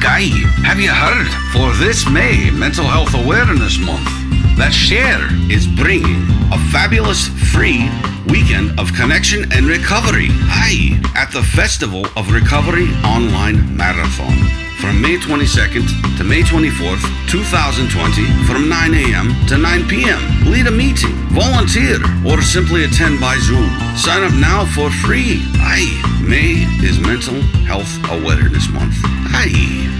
Guy, have you heard? For this May Mental Health Awareness Month, that Share is bringing a fabulous free weekend of connection and recovery. Aye, at the Festival of Recovery Online Marathon from May 22nd to May 24th, 2020, from 9 a.m. to 9 p.m. Lead a meeting, volunteer, or simply attend by Zoom. Sign up now for free. Aye, May is Mental Health Awareness Month. Aye.